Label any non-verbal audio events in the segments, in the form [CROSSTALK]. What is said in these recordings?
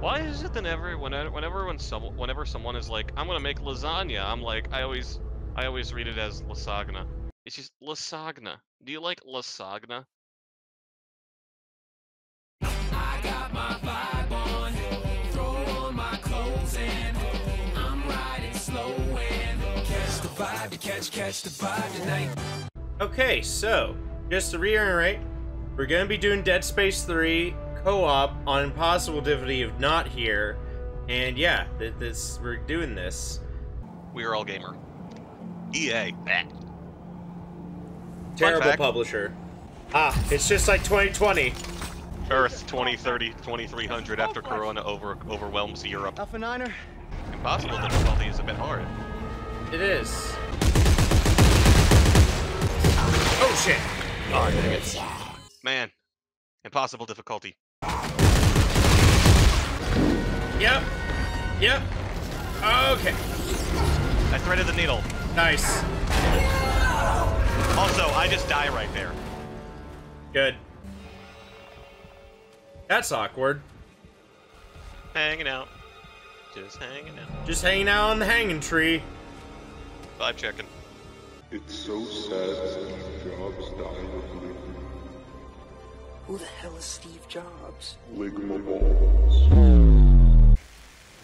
Why is it that ever whenever whenever when some whenever someone is like, I'm gonna make lasagna, I'm like, I always I always read it as lasagna. It's just lasagna. Do you like lasagna? I got my vibe on, throw on my clothes and I'm riding slow and catch the vibe, you catch, catch the vibe tonight. Okay, so just to reiterate, we're gonna be doing Dead Space 3 co-op on impossible difficulty of not here, and yeah, th- this we're doing this. We are all gamer. EA. Bah. Terrible publisher. Ah, it's just like 2020. Earth 2030 2300 after Corona over overwhelms Europe. Alpha Niner. Impossible difficulty is a bit hard. It is. Oh shit! Oh, dang it. Man, impossible difficulty. Yep. Yep. Okay. I threaded the needle. Nice. Also, I just die right there. Good. That's awkward. Hanging out. Just hanging out. Just hanging out on the hanging tree. Vibe checking. It's so sad Steve Jobs died of ligma, Who the hell is Steve Jobs? ligma balls.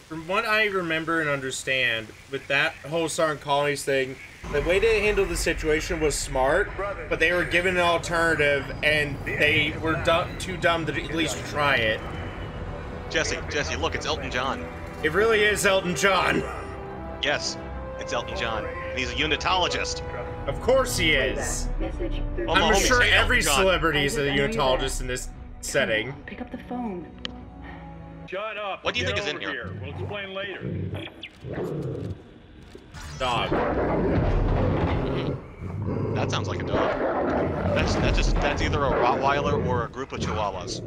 From what I remember and understand, with that whole Southern Colonies thing, the way they handled the situation was smart, but they were given an alternative and they were du- too dumb to at least try it. Jesse, Jesse, look, it's Elton John. It really is Elton John. Yes, it's Elton John. And he's a unitologist. Of course he is. Oh, my I'm sure every Elton celebrity is a unitologist in this setting. Pick up the phone. Shut up. What do you think is in over here? We'll explain later. Dog. Mm-hmm. That sounds like a dog. That's that's just that's either a Rottweiler or a group of Chihuahuas.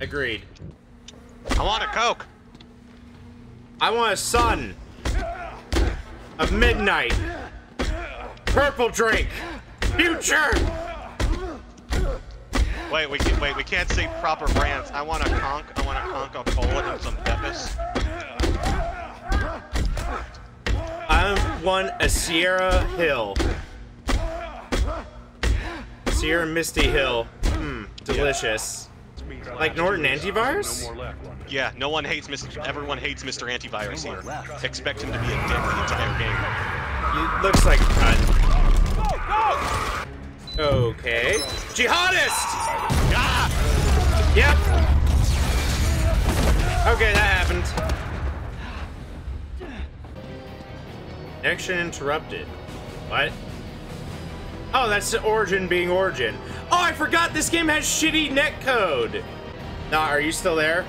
Agreed. I want a Coke. I want a sun of midnight. Purple drink. Future. Wait, we can, wait, we can't say proper brands. I want a conch. I want a conch of cola and some Pepis. I want a Sierra Hill. Sierra Misty Hill. Mmm, delicious. Like Norton antivirus? No more left. Yeah, no one hates Mr. Everyone hates Mr. Antivirus here. Expect him to be a dick the entire game. He looks like a cunt. Okay. Jihadist! Ah! Yep. Okay, that happened. Connection interrupted. What? Oh, that's Origin being Origin. Oh, I forgot this game has shitty netcode. Nah, are you still there?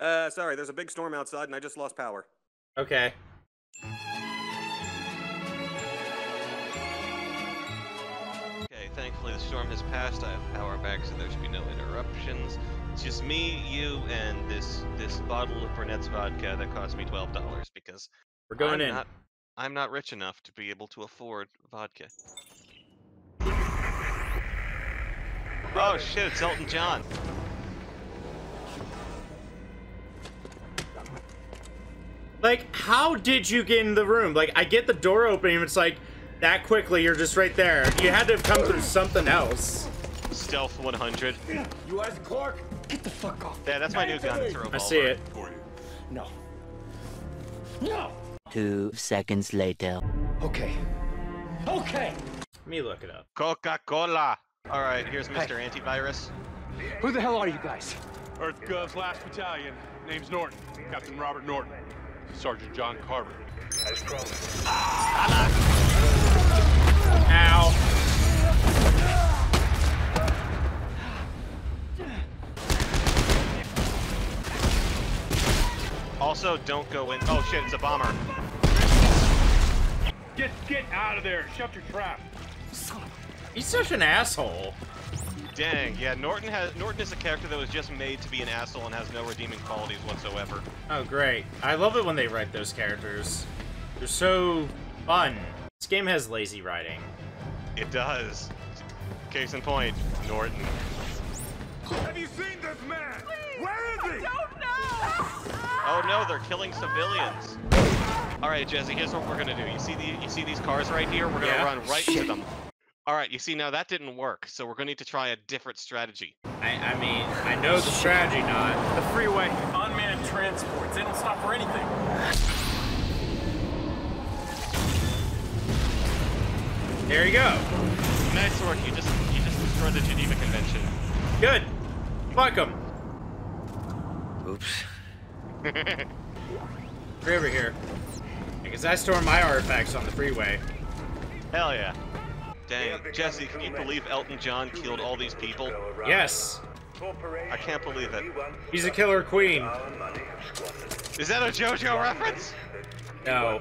Uh, sorry, there's a big storm outside and I just lost power. Okay. Thankfully the storm has passed. I have power back, so there should be no interruptions. It's just me, you, and this this bottle of Burnett's vodka that cost me twelve dollars because We're going I'm in. Not, I'm not rich enough to be able to afford vodka. Oh shit! It's Elton John. Like, how did you get in the room? Like, I get the door opening, and it's like, that quickly, you're just right there. You had to have come through something else. Stealth 100. You Isaac Clarke? Get the fuck off. Yeah, that's my new gun. It's a revolver. I see it. No. No! Two seconds later. Okay. Okay! Let me look it up. Coca-Cola. All right, here's Mr. Antivirus. Who the hell are you guys? Earth Gov's last battalion. Name's Norton. Captain Robert Norton. Sergeant John Carver. Ow. Also, don't go in. Oh shit! It's a bomber. Get get out of there. Shut your trap. He's such an asshole. Dang. Yeah, Norton has Norton is a character that was just made to be an asshole and has no redeeming qualities whatsoever. Oh, great. I love it when they write those characters. They're so fun. This game has lazy writing. It does. Case in point, Norton. Have you seen this man? Where is he? Oh no, they're killing civilians. All right, Jesse. Here's what we're gonna do. You see the you see these cars right here? We're gonna Yeah. run right to them. [LAUGHS] All right. You see now that didn't work, so we're gonna need to try a different strategy. I, I mean, I know the strategy, not. The freeway, unmanned transports. They don't stop for anything. There you go. Nice work. You just you just destroyed the Geneva Convention. Good. Fuck them. Oops. [LAUGHS] We're over here. Because I store my artifacts on the freeway. Hell yeah. Dang, Jesse, can you believe Elton John killed all these people? Yes. I can't believe it. He's a killer queen. Is that a JoJo reference? No.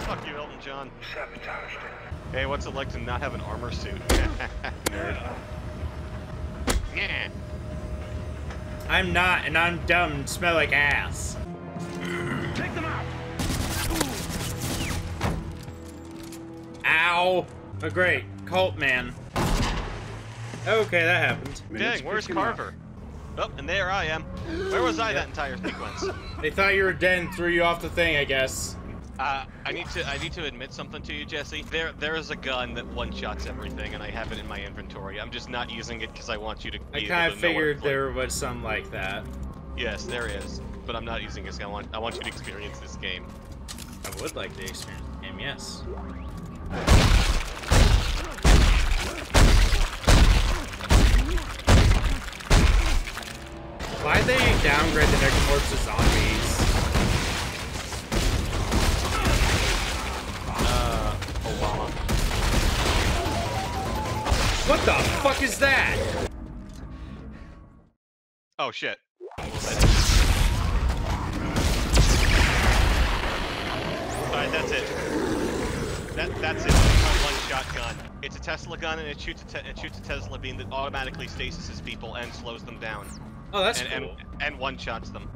Fuck you, Elton John. Hey, what's it like to not have an armor suit? Nerd. [LAUGHS] Yeah. I'm not, and I'm dumb and smell like ass. Take them out. Ow. Oh, great. Cult man. Okay, that happened. Dang, where's Carver? Oh, and there I am. Where was I that entire sequence? [LAUGHS] They thought you were dead and threw you off the thing, I guess. Uh, I need to I need to admit something to you, Jesse. There there is a gun that one shots everything, and I have it in my inventory. I'm just not using it because I want you to. I kind of figured there was some like that. Yes, there is, but I'm not using this. I want I want you to experience this game. I would like to experience the game, yes. Why'd they downgrade the next Necromorphs to zombies? Uh, Obama. What the fuck is that? Oh shit. Alright, that's it. That that's it. One shotgun. It's a Tesla gun, and it shoots a it shoots a Tesla beam that automatically stasises people and slows them down, Oh, that's and, cool. and and one shots them.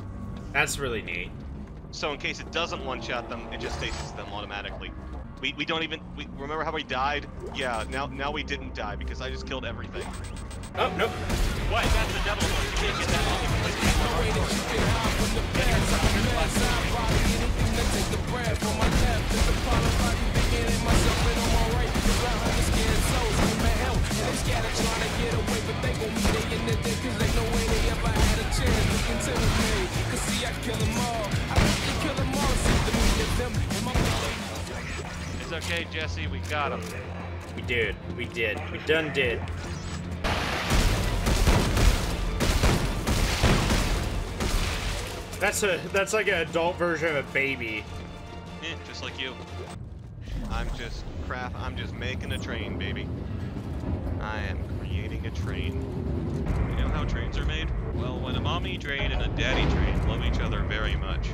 That's really neat. So in case it doesn't one shot them, it just stasis them automatically. We, we don't even we remember how we died? Yeah, now now we didn't die because I just killed everything. Oh, nope. What? That's the devil one. You can't get that on Jesse. We got him. We did. We did. We done did. That's a that's like an adult version of a baby. Yeah, just like you. I'm just crap. I'm just making a train, baby. I am creating a train. You know how trains are made? Well, when a mommy train and a daddy train love each other very much.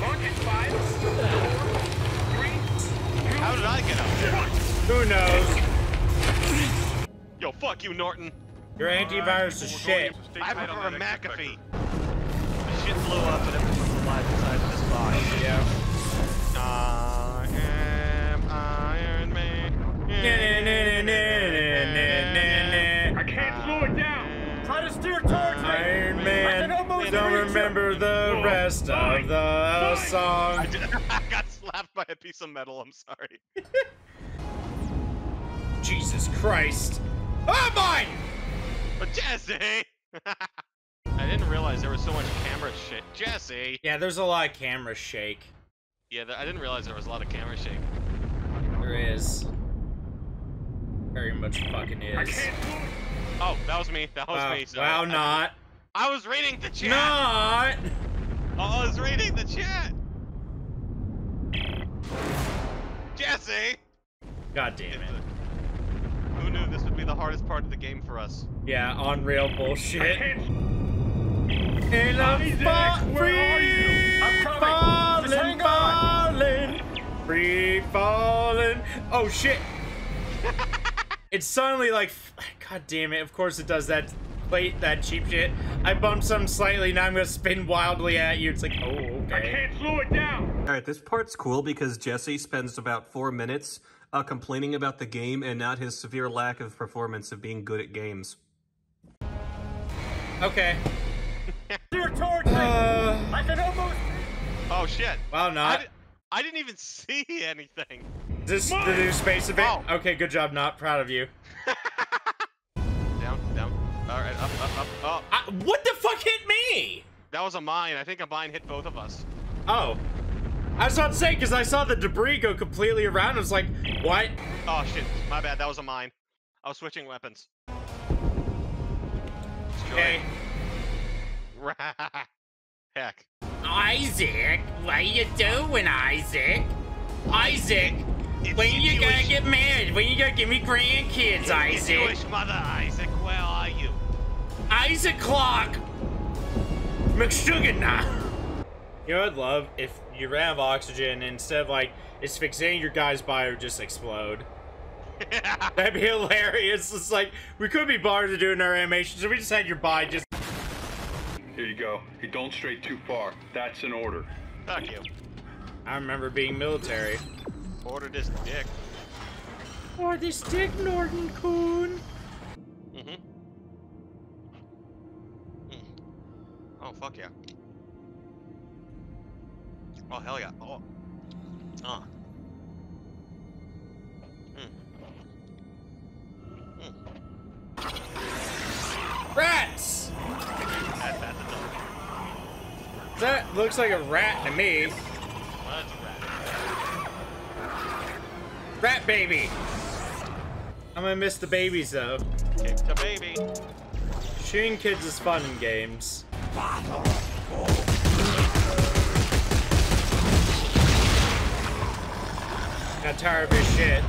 Launch in five, four, three, How did I get up there? Who knows? Yo, fuck you, Norton. Your antivirus is shit. into state I title prefer a medics McAfee. The shit blew up and everyone's alive inside of this box. Yeah. I am Iron Man. I can't slow it down. Try to steer towards me. Iron Man, I don't remember the rest of Fine. the Fine. song. [LAUGHS] I, did, I got slapped by a piece of metal. I'm sorry. [LAUGHS] Jesus Christ. Oh, mine! But oh, Jesse! [LAUGHS] I didn't realize there was so much camera shit. Jesse! Yeah, there's a lot of camera shake. Yeah, I didn't realize there was a lot of camera shake. There is. Very much fucking I is. can't. Oh, that was me. That was Wow, me. Sorry. wow, I- not. I was reading the chat! Not! I was reading the chat! Jesse! God damn it. Who knew this would be the hardest part of the game for us? Yeah, on real bullshit. can't. And I'm Isaac, fa- where are you? I'm free coming. Just falling, falling, free falling. Oh shit! [LAUGHS] it's suddenly like, god damn it! Of course it does that. Plate that cheap shit. I bumped some slightly. Now I'm gonna spin wildly at you. It's like, oh okay. I okay. can't slow it down. All right, this part's cool because Jesse spends about four minutes uh, complaining about the game and not his severe lack of performance of being good at games. Okay. [LAUGHS] Uh, Oh shit! wow, not. di- I didn't even see [LAUGHS] anything. Is this the new space event? Oh. Okay, good job. Not proud of you. [LAUGHS] Down, down. All right, up, up, up. Oh, I, what the fuck hit me? that was a mine. I think a mine hit both of us. Oh. I was about to say, because I saw the debris go completely around. I was like, what? Oh shit! My bad. That was a mine. I was switching weapons. Okay. [LAUGHS] Heck. Isaac, what are you doing, Isaac? Isaac, It's when you gonna get married? When you gonna give me grandkids, Your Isaac? Jewish mother, Isaac. Where are you? Isaac Clock! McSugarna! [LAUGHS] You know what I'd love? If you ran out of oxygen, instead of like asphyxiating your guy's body would just explode. [LAUGHS] That'd be hilarious. It's like, we could be bothered to do in our animation, so we just had your body just. Here you go. Hey, don't stray too far. That's an order. Fuck you. I remember being military. Order this dick. Or this Dick Norton coon. Mm-hmm. Mm. Oh fuck yeah. Oh hell yeah. Oh. Ah. Mm. Mm. Rats! That, that's a. That looks like a rat to me. Rat baby! I'm gonna miss the babies though. Kick the baby. Shooting kids is fun in games. Got tired of his shit.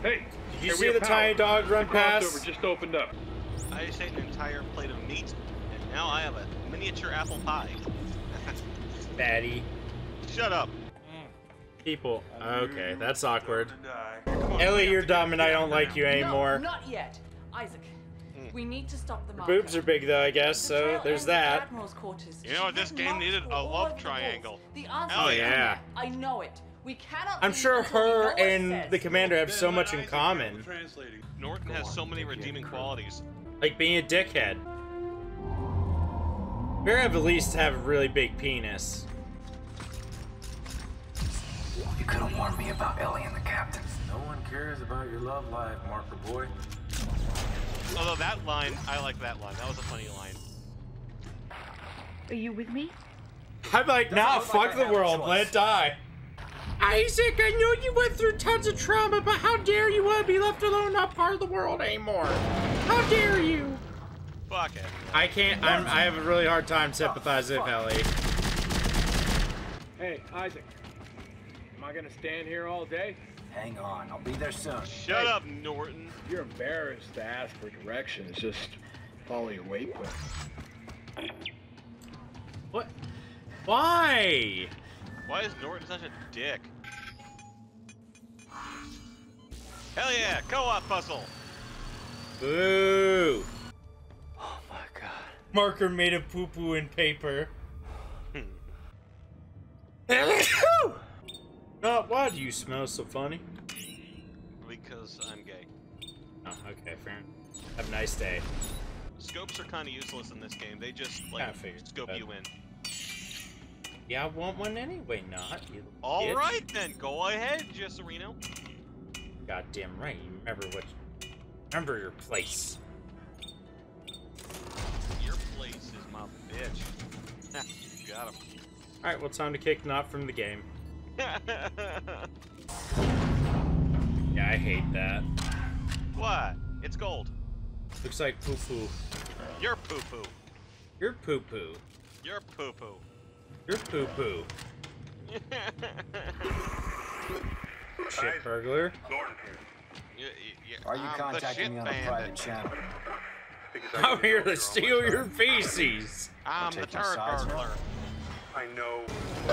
Hey, Did you see the tiny dog run past? crossover just opened up. I just ate an entire plate of meat, and now I have a miniature apple pie. [LAUGHS] Batty. Shut up. People. Okay, that's awkward. On, Ellie, you're dumb and I don't like you anymore. No, not yet. Isaac, we need to stop the Boobs are big though, I guess, so there's that. You know what? This game needed a love triangle. The answer yeah. I know it. We cannot. I'm sure until we know her and says. the commander have so much in common. Translating. Norton has so many redeeming qualities. Like being a dickhead. Better have at least have a really big penis. You could have warned me about Ellie and the captain. No one cares about your love life, Marker Boy. Although that line, I like that line. That was a funny line. Are you with me? I'm like, nah, look like fuck I the world, let it die. Isaac, I know you went through tons of trauma, but how dare you want to be left alone, not part of the world anymore? How dare you? Fuck it. I can't, I'm, I have a really hard time sympathizing with Ellie. Hey, Isaac. Am I gonna stand here all day? Hang on, I'll be there soon. Shut up, Norton. You're embarrassed to ask for directions. Just follow your weight book. What? Why? Why is Norton such a dick? Hell yeah, co-op puzzle. Boo. Oh my god. Marker made a poo poo in paper. [LAUGHS] [LAUGHS] no, why do you smell so funny? Because I'm gay. Oh, okay, fair. Have a nice day. Scopes are kind of useless in this game. They just like figured scope that. you in. Yeah, I want one anyway, not you. All bitch. right then, go ahead, Jesserino. Goddamn right. You remember what? Remember your place. Your place is my bitch. [LAUGHS] Got him. All right, well, time to kick Not from the game. [LAUGHS] Yeah, I hate that. what? It's gold. Looks like poo poo. You're poo poo. You're poo poo. You're poo poo. You're poo poo. [LAUGHS] Shit burglar. Are you contacting me on a private channel? I'm here to steal your feces. I'm the Take turd sides now? burglar. I know. [LAUGHS]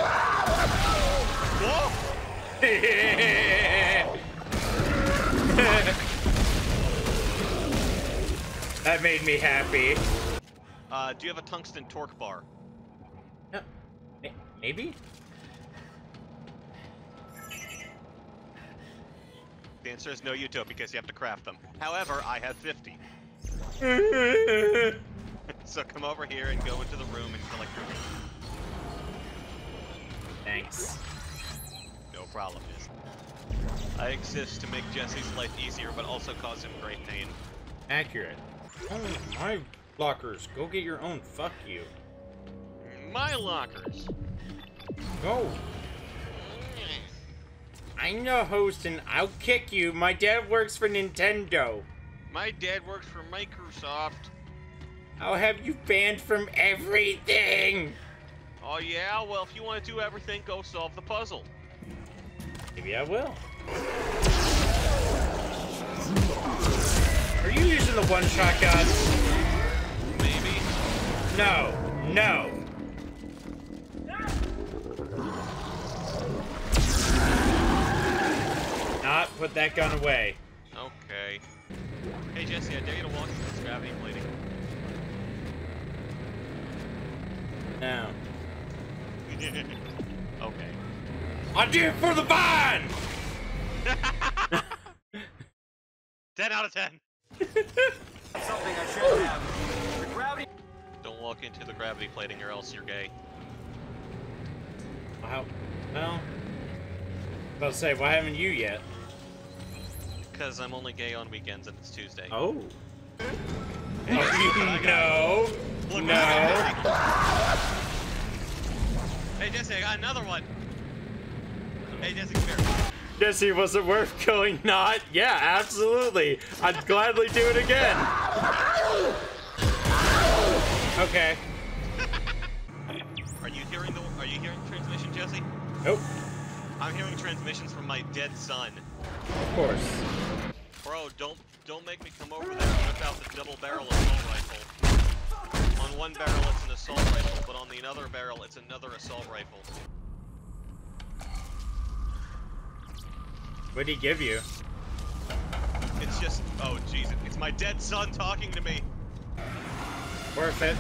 That made me happy. Uh, do you have a tungsten torque bar? No, maybe. The answer is no, you don't, because you have to craft them. However, I have 50. [LAUGHS] [LAUGHS] so come over here and go into the room and collect your Thanks. No problem. I exist to make Jesse's life easier, but also cause him great pain. Accurate. Oh, my lockers. Go get your own. Fuck you. My lockers. Go. I'm the host and I'll kick you. My dad works for Nintendo. My dad works for Microsoft. I'll have you banned from everything. Oh yeah? Well, if you want to do everything, go solve the puzzle. Maybe I will. Are you using the one-shot gun? Maybe. No. No. Not put that gun away. Okay. Hey Jesse, I dare you to walk into this gravity plating. No. [LAUGHS] okay. I do it for the vine! [LAUGHS] 10 out of 10. [LAUGHS] Something I should have. The gravity. Don't walk into the gravity plating or else you're gay. Wow. Well, about to say, why haven't you yet? Because I'm only gay on weekends and it's Tuesday. Oh. Oh, look what I you got. no. No. Hey Jesse, I got another one. Hey Jesse, come here. Jesse, was it worth [LAUGHS] going not? Yeah, absolutely. I'd gladly do it again. Okay. [LAUGHS] Are you hearing the? Are you hearing transmission, Jesse? Nope. I'm hearing transmissions from my dead son. Of course. Bro, don't don't make me come over there and whip out the double barrel assault rifle. On one barrel it's an assault rifle, but on the other barrel it's another assault rifle. What'd he give you? It's just oh Jesus, it's my dead son talking to me. Worth it.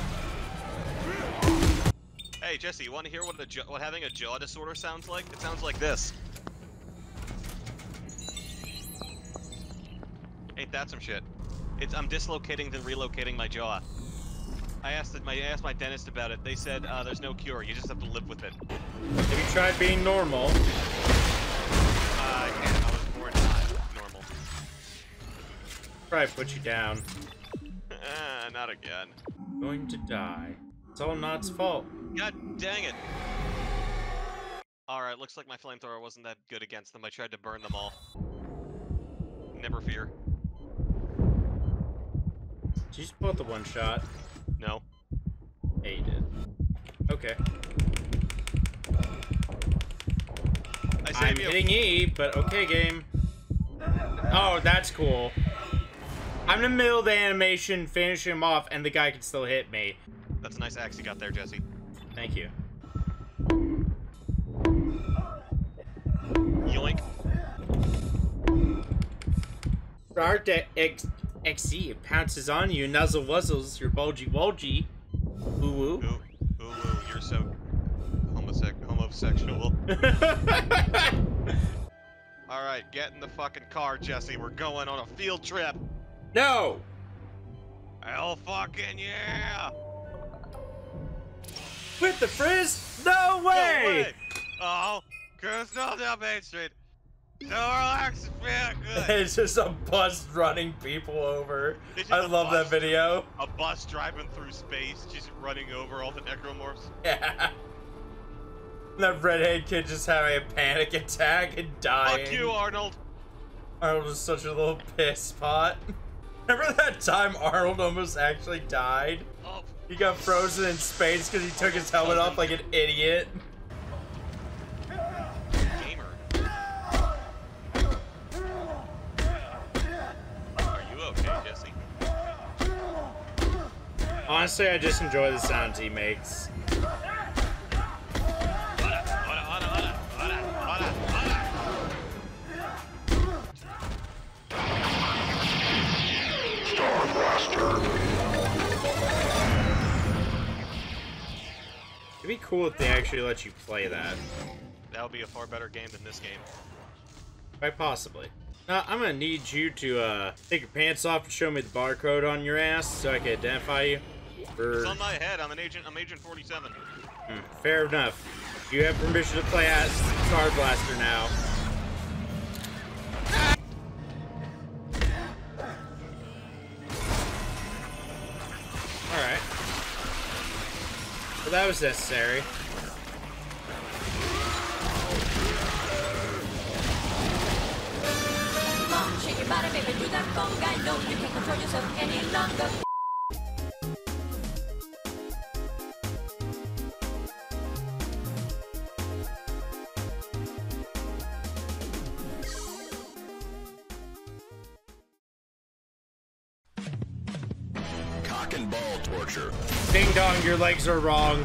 Hey Jesse, you want to hear what a what having a jaw disorder sounds like? It sounds like this. Ain't that some shit? It's I'm dislocating then relocating my jaw. I asked my I asked my dentist about it. They said uh, there's no cure. You just have to live with it. Have you tried being normal? Uh, I can't. I was born not normal. Probably put you down. Uh, not again. Going to die. It's all Not's fault. God dang it. Alright, looks like my flamethrower wasn't that good against them. I tried to burn them all. Never fear. You just out the one shot? No. You did. Okay. I I'm hitting E, but okay, game. Oh, that's cool. I'm in the middle of the animation, finishing him off, and the guy can still hit me. That's a nice axe you got there, Jesse. Thank you. Yoink. Start to X It pounces on you, nuzzle wuzzles your bulgy wulgy. Woo woo. Ooh, ooh, ooh, you're so homosec homosexual. [LAUGHS] Alright, get in the fucking car, Jesse. We're going on a field trip. no! Hell fucking yeah! With the frizz? No No way! way! Oh, cruise down Main Street. So relax [LAUGHS] good. it's just a bus running people over. I just I a love that video. A bus driving through space, just running over all the necromorphs. [LAUGHS] Yeah. That redhead kid just having a panic attack and dying. Fuck you, Arnold. Arnold was such a little piss pot. [LAUGHS] Remember that time Arnold almost actually died? Oh, He got frozen in space because he took his helmet off like an idiot. Honestly, I just enjoy the sounds he makes. It'd be cool if they actually let you play that. That would be a far better game than this game. Quite possibly. Now, I'm gonna need you to uh, take your pants off and show me the barcode on your ass so I can identify you. For... It's on my head. I'm an agent. I'm Agent 47. Hmm, fair enough. You have permission to play as Star Blaster now. Alright. Well, that was necessary. Come on, shake your body, baby, do that conga. No, you can't control yourself any longer. Ball. Ding dong, your legs are wrong.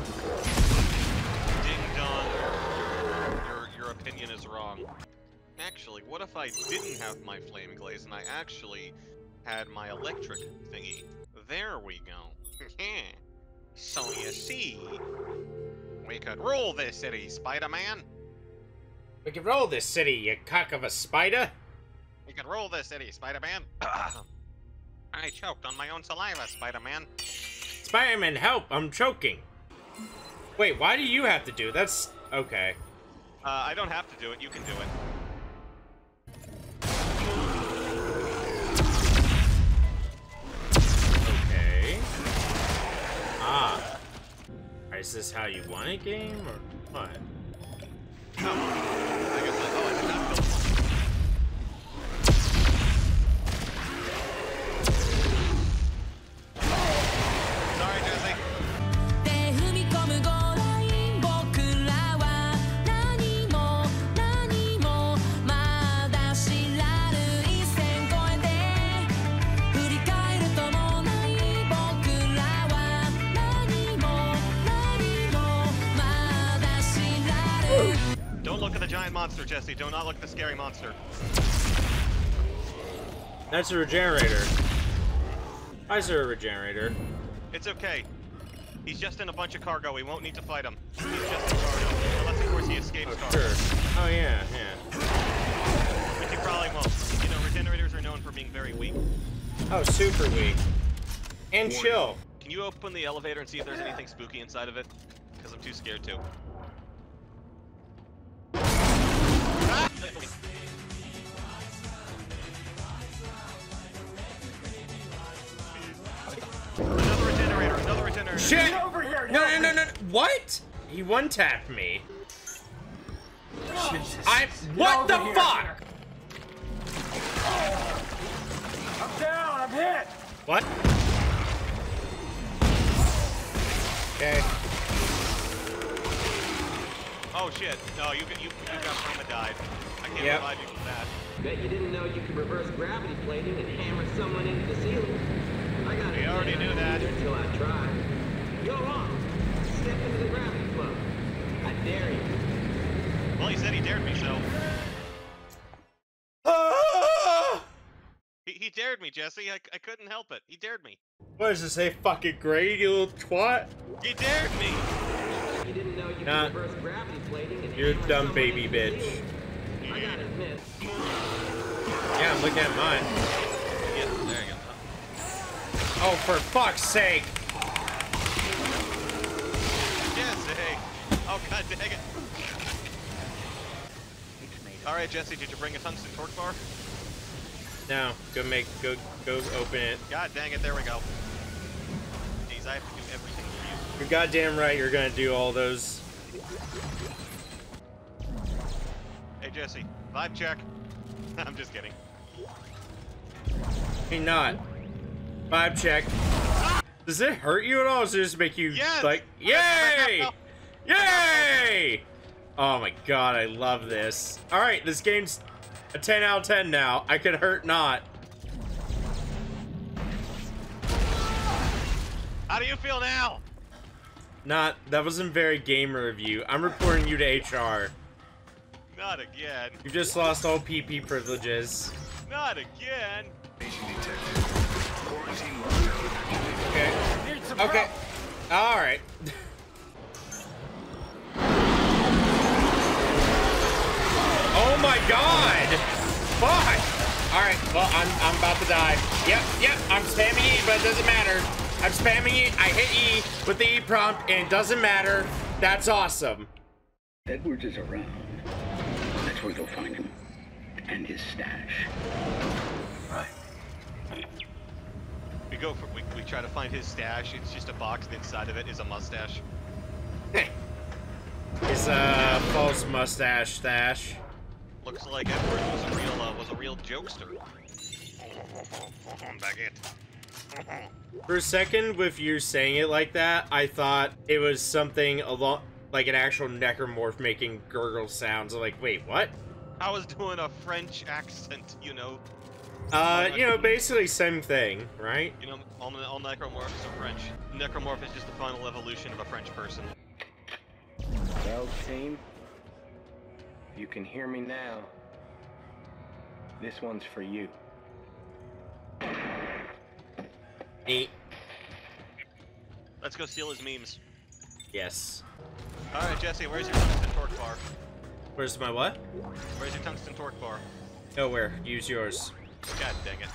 Ding dong. Your your opinion is wrong. Actually, what if I didn't have my flame glaze and I actually had my electric thingy? There we go. [LAUGHS] so you see, we could rule this city, Spider-Man. We could roll this city, you cock of a spider. We could rule this city, Spider-Man. [COUGHS] I choked on my own saliva, Spider-Man. Spider-Man, help! I'm choking. Wait, why do you have to do it? That's okay. Uh, I don't have to do it. You can do it. Okay. Ah. Is this how you want a game, or what? Come on. I guess I, oh, giant monster, Jesse. Do not look at the scary monster. That's a regenerator. Why is there a regenerator? It's okay. He's just in a bunch of cargo. We won't need to fight him. He's just in cargo. Unless, of course, he escapes Oh, cargo. sure. Oh, yeah, yeah. Which he probably won't. You know, regenerators are known for being very weak. Oh, super weak. And chill. Can you open the elevator and see if there's anything spooky inside of it? Because I'm too scared to. Another regenerator, another regenerator. Shit! No, no, no, no. What? He one tapped me. I. What the fuck? I'm down. I'm hit. What? Okay. Oh shit! No, you you you got perma-died. I can't Yep. revive you from that. Bet you didn't know you could reverse gravity plating and hammer someone into the ceiling. I got it. We already knew that. Until I tried. Go on. Step into the gravity flow. I dare you. Well, he said he dared me, so Ah! he, he dared me, Jesse. I, I couldn't help it. He dared me. What does it say? Fucking great, you little twat. He dared me. You didn't know you could Nah. reverse gravity plating and You're a dumb baby bitch. I gotta admit, Yeah, I'm looking at mine. Yeah, there you go. Oh, for fuck's sake. Jesse. Oh god dang it. All right, Jesse. Did you bring a tungsten torque bar? No, go make, go, go open it. God dang it. There we go. Jeez, I have to do everything for you. You're goddamn right you're gonna do all those. Hey, Jesse. Vibe check. [LAUGHS] I'm just kidding. Hey, not. Vibe check. Does it hurt you at all? Does it just make you Yes! like, yay! Yay! Oh my god, I love this. Alright, this game's a 10 out of 10 now. I could hurt not. How do you feel now? Not, that wasn't very gamer of you. I'm reporting you to HR. Not again. You just lost all PP privileges. Not again. Okay. Okay. All right. oh my god! Fuck! All right. Well, I'm I'm about to die. Yep, yep. I'm spamming E, but it doesn't matter. I'm spamming E. I hit E with the E prompt, and it doesn't matter. That's awesome. Edwards is around. That's where they'll find him. And his stash. Right. We go for we, we try to find his stash. It's just a box, and inside of it is a mustache. It's a false mustache stash. Looks like Edward was a real uh, was a real jokester. Back it. For a second, with you saying it like that, I thought it was something along like an actual necromorph making gurgle sounds. I'm like, wait, what? I was doing a French accent, you know. Uh, you know, basically same thing, right? You know, all, all necromorphs are French. Necromorph is just the final evolution of a French person. Well, team, you can hear me now. This one's for you. Eight. Let's go steal his memes. Yes. All right, Jesse, where's your tungsten torque bar? Where's my what? Where's your tungsten torque bar? Nowhere. Use yours. God dang it.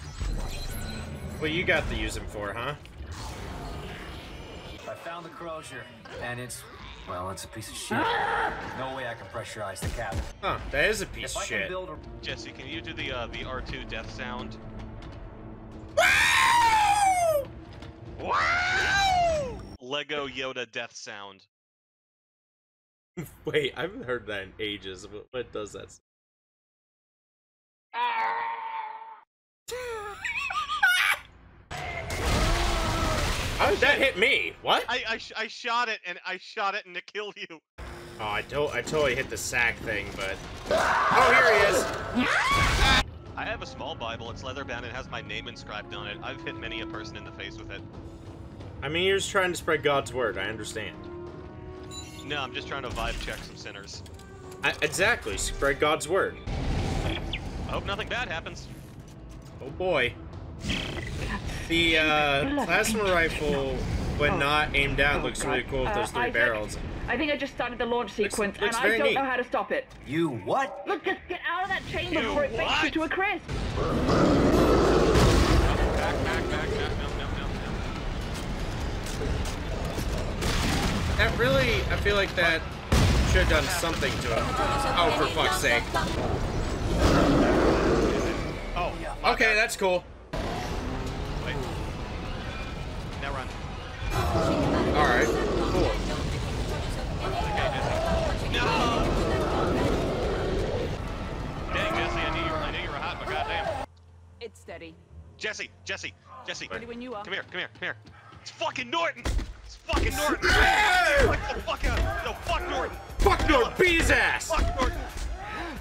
Well, you got to use them for, huh? I found the crozier, and it's, well, it's a piece of shit. No way I can pressurize the cabin. Huh, that is a piece If of I can shit. build a Jesse, can you do the uh, the R2 death sound? Wow! Lego Yoda death sound. [LAUGHS] Wait, I haven't heard that in ages. What, what does that? How did that hit me? What? I I, sh- I shot it and I shot it and it killed you. Oh, I don't. I totally hit the sack thing, but. Oh, here he is. I have a small Bible. It's leather bound. It has my name inscribed on it. I've hit many a person in the face with it. I mean, you're just trying to spread God's word. I understand. No, I'm just trying to vibe check some sinners. I, exactly. Spread God's word. I hope nothing bad happens. Oh boy. The uh, plasma rifle, when not aimed down, looks really cool with Uh, those three Isaac? barrels. I think I just started the launch sequence, looks and I don't neat. know how to stop it. You what? Look, just get out of that chamber You before it bakes you to a crisp. Back, back, back, back. No, no, no, no. That really, I feel like that should have done something to him. Oh, for fuck's sake. Oh, Okay, that's cool. wait. Now run. Alright, cool. No! Dang, Jesse, I knew you were, I knew you were hot, but goddamn. It's steady. Jesse, Jesse, Jesse. Ready when you are. Come here, come here, come here. It's fucking Norton! It's fucking Norton! What the fuck out? No, fuck Norton! Fuck no, beat his ass! Fuck Norton!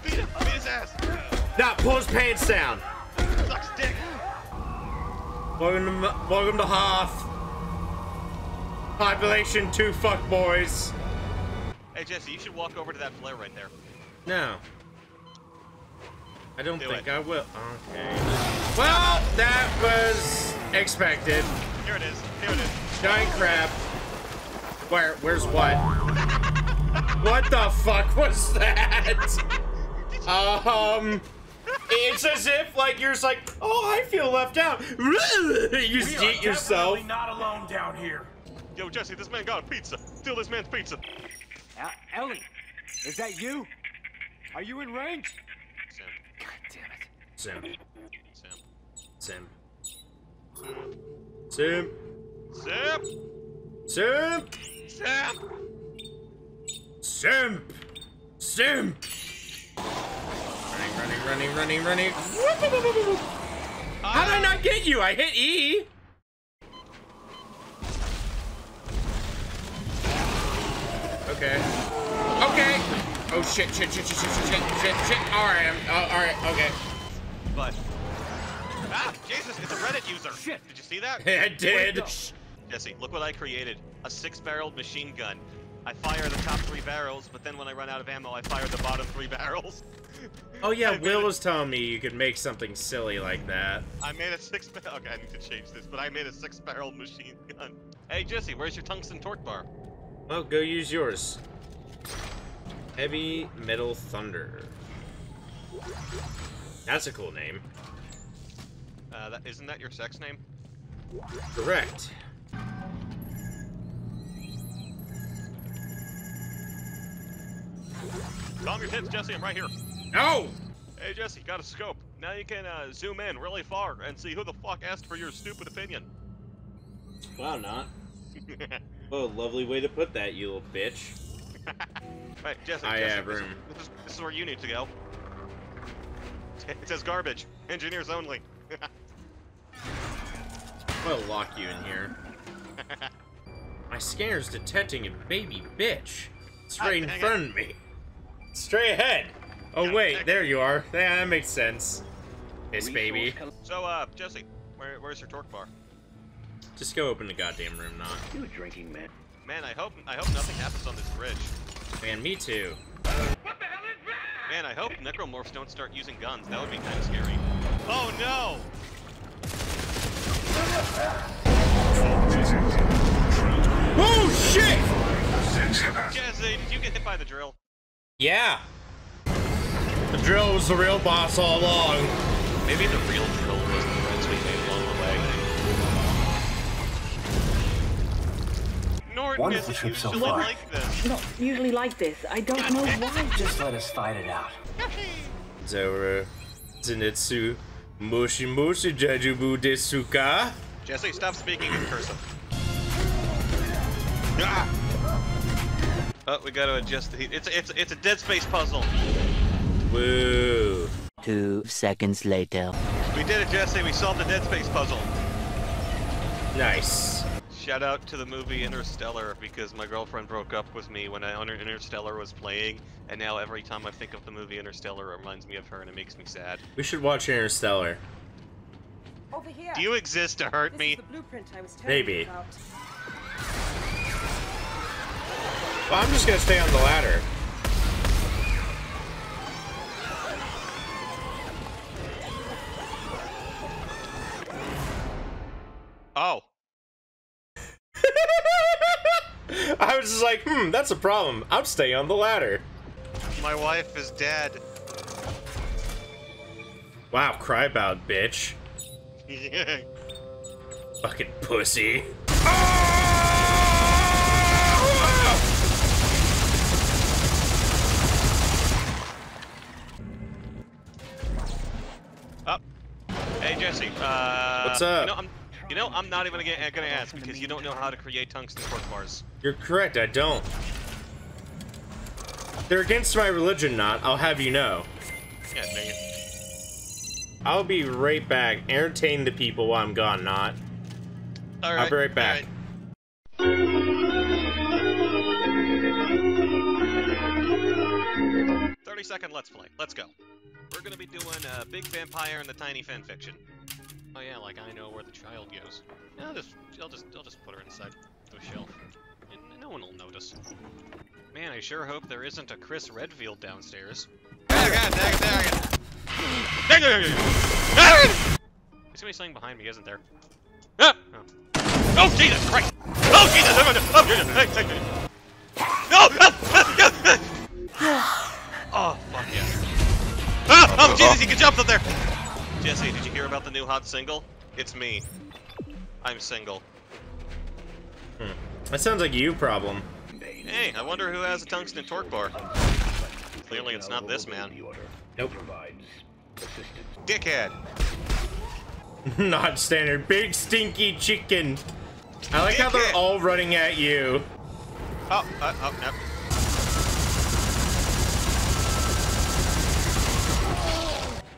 Beat him, beat his ass! Now pull his pants down. Sucks dick! Welcome to, welcome to Hoth. Population two fuck boys. Hey, Jesse, you should walk over to that flare right there. No. I don't Do think it. I will. Okay. Well, that was expected. Here it is, here it is. Giant crab. Where? Where's what? what the fuck was that? Um, it's as if like you're just like, oh, I feel left out. [LAUGHS] you just eat yourself. not alone down here. Yo, Jesse, this man got a pizza. Steal this man's pizza. Uh, Ellie, is that you? Are you in range? Sam, God damn it. Sim. Sam. Sim. Sam. Sim. Sam. Simp! Simp! Simp! Simp! Simp! Running, running, running, running, running. How did I not get you? I hit E! Okay. Okay! Oh shit, shit, shit, shit, shit, shit, shit, shit. Alright, I'm, uh, alright, okay. But. Ah, Jesus, it's a Reddit user. Shit. Did you see that? [LAUGHS] I did. Wait, no. Jesse, look what I created. A six-barreled machine gun. I fire the top three barrels, but then when I run out of ammo, I fire the bottom three [LAUGHS] barrels. Oh yeah, Will was telling me you could make something silly like that. I made a six. ba- [LAUGHS] Okay, I need to change this, but I made a six-barrel [LAUGHS] machine gun. Hey, Jesse, where's your tungsten torque bar? Well, go use yours. Heavy Metal Thunder. That's a cool name. Uh, that, isn't that your sex name? Correct. Calm your tits, Jesse. I'm right here. No! Hey, Jesse, got a scope. Now you can uh, zoom in really far and see who the fuck asked for your stupid opinion. Well, not. [LAUGHS] What a lovely way to put that, you little bitch. [LAUGHS] Right, Jesse. I Jesse, have this, is- room. This is, this is where you need to go. [LAUGHS] It says garbage. Engineers only. I'll lock you in here. [LAUGHS] My scanner's detecting a baby bitch. Straight in front of me. Straight ahead. Oh wait, there you are. Yeah, that makes sense. Miss baby. so, uh, Jesse, where, where's your torque bar? Just go open the goddamn room, not. You drinking man? Man, I hope I hope nothing happens on this bridge. Man, me too. Man, I hope necromorphs don't start using guns. That would be kind of scary. Oh no! Oh shit! Jesse, did you get hit by the drill? Yeah. The drill was the real boss all along. Maybe the real drill was the friends we made along the way. Norton Wonderful isn't trip so far. like this. Not usually like this. I don't know why. Just let us fight it out. Zora. Zenitsu. Moshi Moshi Jajubu Desuka. Jesse, stop speaking in cursive. Ah! Oh, we gotta adjust the heat. It's it's it's a Dead Space puzzle. Woo. Two seconds later. We did it, Jesse. We solved the Dead Space puzzle. Nice. Shout out to the movie Interstellar because my girlfriend broke up with me when I Interstellar was playing, and now every time I think of the movie Interstellar, it reminds me of her and it makes me sad. We should watch Interstellar. Over here. Do you exist to hurt This me? is the blueprint I was telling Maybe. About. Well, I'm just gonna stay on the ladder. Oh, [LAUGHS] I was just like, hmm, that's a problem. I'll stay on the ladder. my wife is dead. Wow, cry about bitch. [LAUGHS] Fucking pussy. Up. Hey Jesse. Uh, What's up? You know, you know, I'm not even gonna, gonna ask because you don't know how to create tungsten torque bars. You're correct, I don't. They're against my religion, not. I'll have you know. Yeah, dang it. I'll be right back. Entertain the people while I'm gone, not. All I'll be right back. Thirty second let's play. Let's go. We're gonna be doing uh, Big Vampire and the Tiny Fan Fiction. Oh yeah, like I know where the child goes. Yeah, I'll just, I'll just, I'll just put her inside the shelf, and no one will notice. Man, I sure hope there isn't a Chris Redfield downstairs. Ah, God, dang it, dang it. Dang it! Ah! There's somebody behind me, isn't there? Ah! Oh. oh, Jesus Christ! Oh, Jesus! Oh, oh, Jesus! Hey, hey, hey. No! Oh, fuck yeah. Ah, oh, Jesus, he can jump up there! Jesse, did you hear about the new hot single? It's me. I'm single. Hmm. That sounds like you problem. Hey, I wonder who has a tungsten torque bar. Clearly it's not this man. Nope. Dickhead! [LAUGHS] Not standard. Big stinky chicken. I like how they're all running at you. Oh, uh, oh, yep.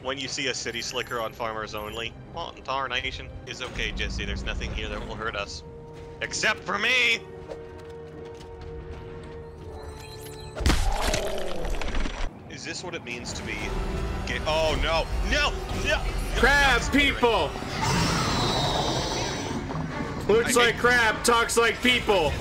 When you see a city slicker on farmers only, well, Nation is okay, Jesse. There's nothing here that will hurt us. Except for me! Is this what it means to be gay? Oh no! No! No! Crab people! Looks like crab, talks like people.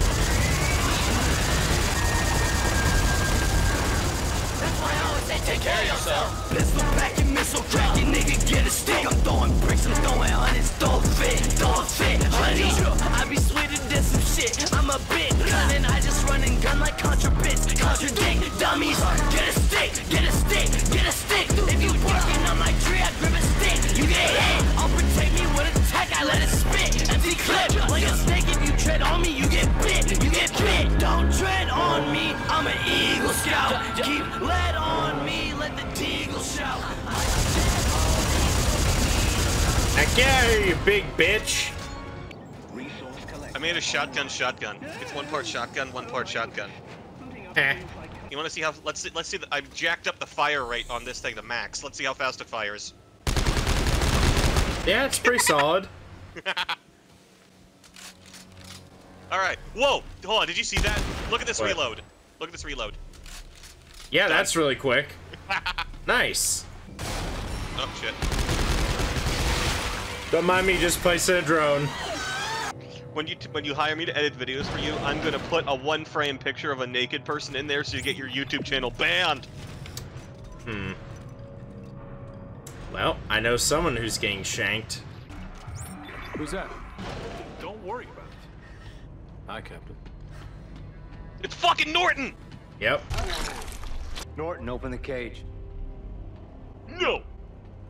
take care of yourself. Pistol back and missile crack, your nigga get a stick. I'm throwing bricks, I'm throwing hundreds, throw a fit, throw a fit, honey. I be sweeter than some shit, I'm a bit gunning. I just run and gun like contra contradict dummies. Get a stick, get a stick, get a stick. If you working on my tree, I grip a stick. You get hit, I'll protect me with a tech, I let it clip Like a snake if you tread on me, you get bit, you get bit Don't tread on me, I'm an Eagle Scout Keep lead on me, let the deagle shout Okay, you big bitch! I made a shotgun shotgun. It's one part shotgun, one part shotgun. Eh. You want to see how? Let's see. Let's see. The, I've jacked up the fire rate on this thing to max. Let's see how fast it fires. Yeah, it's pretty solid. [LAUGHS] All right. Whoa! Hold on. Did you see that? Look at this What? reload. Look at this reload. Yeah, that's really quick. [LAUGHS] Nice. Oh shit. Don't mind me just placing a drone. When you when you hire me to edit videos for you, I'm gonna put a one frame picture of a naked person in there so you get your YouTube channel banned. Hmm. Well, I know someone who's getting shanked. Who's that? Don't worry about it. Hi, Captain. It's fucking Norton. Yep. Norton, open the cage. No.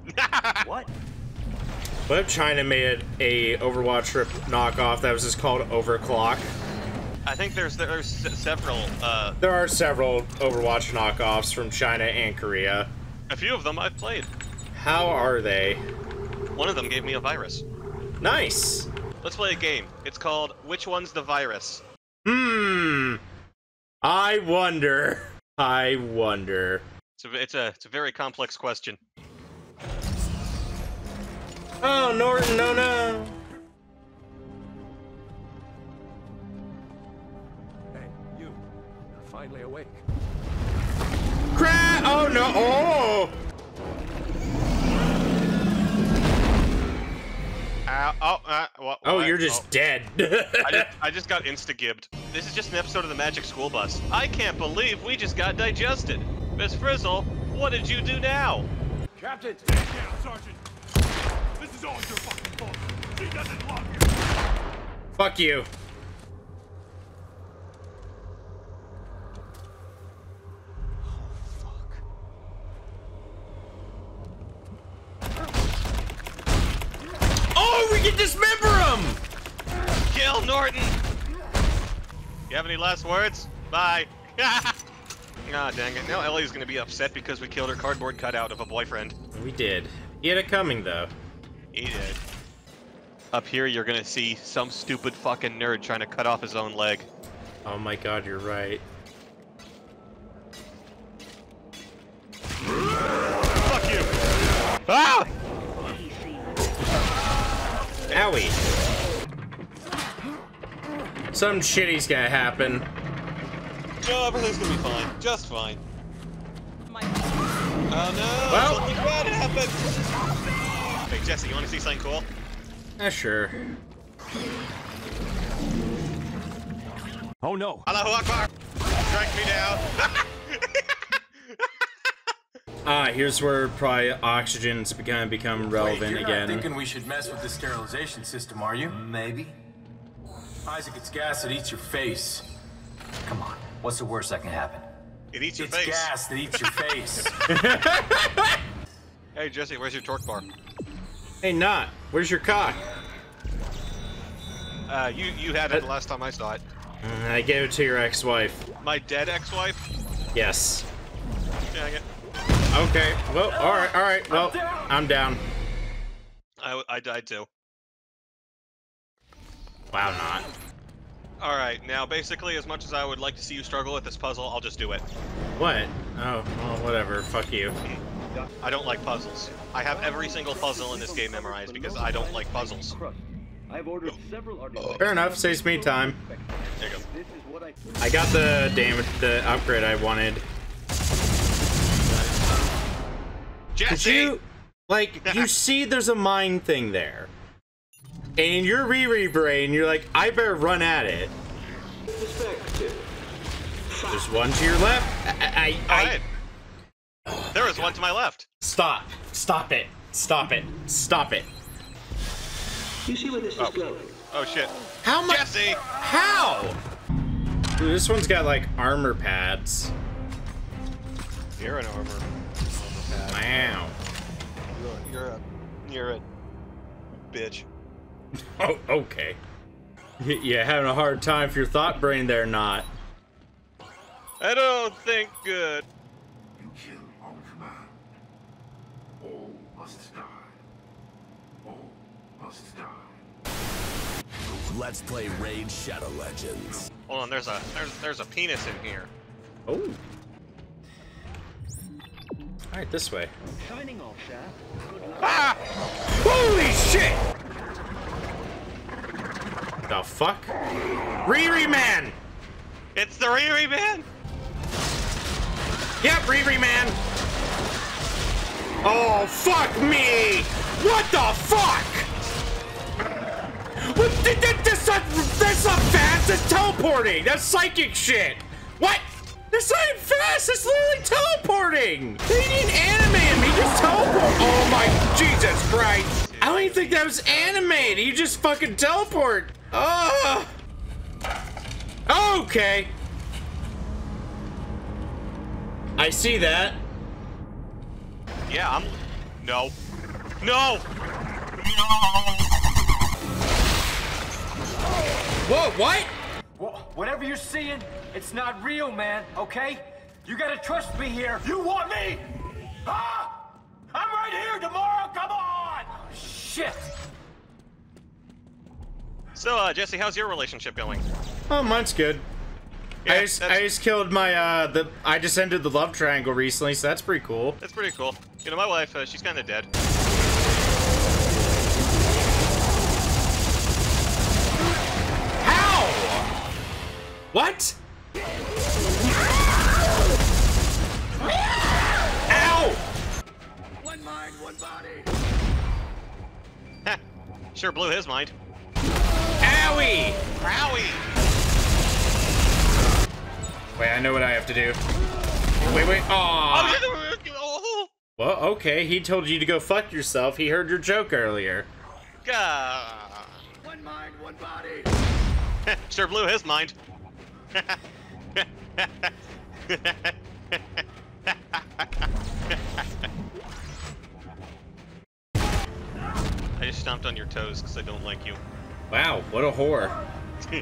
[LAUGHS] [LAUGHS] what? What if China made a Overwatch rip knockoff that was just called Overclock? I think there's there's several. Uh, There are several Overwatch knockoffs from China and Korea. a few of them I've played. How are they? One of them gave me a virus. Nice. Let's play a game. It's called Which One's the Virus? Hmm. I wonder. I wonder. It's a it's a it's a very complex question. Oh, Norton, no, no. Hey, you. You're finally awake. Crap! Oh no! Oh! Uh, oh, uh, what, Oh, what? you're just dead. [LAUGHS] [LAUGHS] I, just, I just got insta-gibbed. This is just an episode of the Magic School Bus. I can't believe we just got digested. Miss Frizzle, what did you do now? Captain! Stand down, Sergeant! This is all your fucking fault. She doesn't love you. Fuck you. Oh, we can dismember him! Kill Norton! You have any last words? Bye. [LAUGHS] Ah, dang it. Now Ellie's gonna be upset because we killed her cardboard cutout of a boyfriend. We did. He had it coming, though. He did. Up here, you're gonna see some stupid fucking nerd trying to cut off his own leg. Oh my god, you're right. Fuck you! Ah! Owie. Some shitty's gonna happen. No, everything's gonna be fine. Just fine. Oh no! Well- Something bad happened! Hey, Jesse, you wanna see something cool? Eh, sure. Oh no! Allahu Akbar! Strike me down! [LAUGHS] Ah, here's where probably oxygen's gonna become relevant Wait, you're again. Not thinking we should mess with the sterilization system, are you? Maybe. Isaac, it's gas that eats your face. Come on, what's the worst that can happen? It eats your it's face. It's gas that eats your face. [LAUGHS] Hey, Jesse, where's your torque bar? Hey, not. Where's your cock? Uh, you you had it the last time I saw it. Mm, I gave it to your ex-wife. My dead ex-wife? Yes. Dang it. Okay. Well, all right, all right. Well, I'm down. I, I died too. Wow, not. All right, now basically, as much as I would like to see you struggle with this puzzle, I'll just do it. What? Oh, well, whatever. Fuck you. I don't like puzzles. I have every single puzzle in this game memorized because I don't like puzzles. I've ordered several articles. Oh. Fair enough. Saves me time. There you go. This is what I. I got the damage, the upgrade I wanted. Did Jesse! you, like, [LAUGHS] you see there's a mine thing there. And your Riri brain, you're like, I better run at it. There's one to your left. I, I, I, Alright. There was one to my left. Stop. Stop it. Stop it. Stop it. You see where this Oh. is going? Oh shit. How much? Jesse! How? Ooh, this one's got like armor pads. You're an armor. Armor. Wow. You're, you're a you're a bitch. [LAUGHS] Oh, okay. Y- You having a hard time for your thought brain there, not? I don't think good. You kill Oliver Man. All must die. All must die. Let's play Raid Shadow Legends. Hold on, there's a there's there's a penis in here. Oh. All right, this way. Signing off, sir. Ah! Holy shit! The fuck? Riri man! It's the Riri man! Yep, Riri man! Oh, fuck me! What the fuck? What? th- th- That's not, that's not fast, that's teleporting! That's psychic shit! What? Not even fast, It's literally teleporting! They didn't animate him, he just teleported! Oh my Jesus Christ! I don't even think that was animated, he just fucking teleport! Oh! Okay. I see that. Yeah, I'm. No. No! Whoa, what? Wha- Whatever you're seeing, it's not real, man, okay? You gotta trust me here. You want me? Huh? I'm right here tomorrow, come on! Shit! So, uh, Jesse, how's your relationship going? Oh, mine's good. Yeah, I just that's- I just killed my uh the I just ended the love triangle recently, so that's pretty cool. That's pretty cool. You know, my wife, uh, she's kind of dead. How? What? Ow! One mind, one body. Heh, [LAUGHS] sure blew his mind. Owie! Owie! Wait, I know what I have to do. Wait, wait. Aw. Oh, oh. Well, okay. He told you to go fuck yourself. He heard your joke earlier. God. One mind, one body. [LAUGHS] sure blew his mind. I just stomped on your toes because I don't like you. Wow, what a whore. [LAUGHS]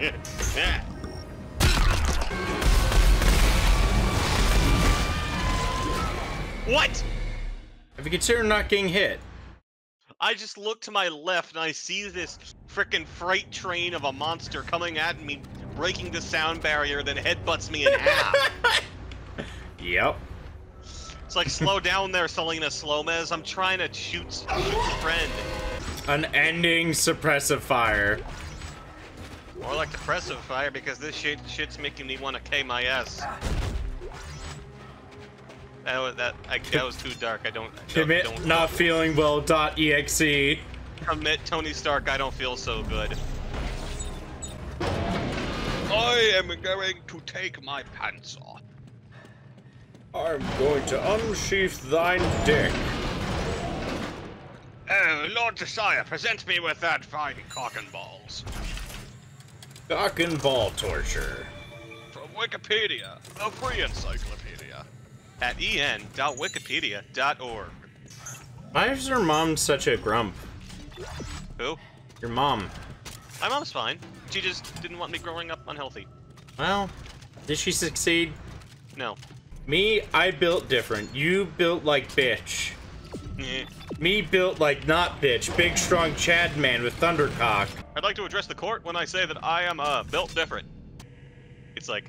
what? Have you considered not getting hit? I just look to my left and I see this frickin' freight train of a monster coming at me, breaking the sound barrier, then headbutts me in half. [LAUGHS] Yep. It's like, slow down there, Selena Slomez. I'm trying to shoot, shoot a friend. Unending suppressive fire. More like depressive fire because this shit shit's making me want to K my ass. That was that. I, that was too dark. I don't. I don't- Commit don't not feeling well dot exe. commit Tony Stark. I don't feel so good. I am going to take my pants off. I'm going to unsheath thine dick. Oh, Lord Josiah, present me with that fine cock and balls. Cock and ball torture. From Wikipedia, the free encyclopedia. At en.wikipedia.org. Why is your mom such a grump? Who? Your mom. My mom's fine. She just didn't want me growing up unhealthy. Well, did she succeed? No. Me, I built different. You built like bitch. Me built like not bitch. Big strong Chad man with thundercock. I'd like to address the court when I say that I am uh, built different. It's like,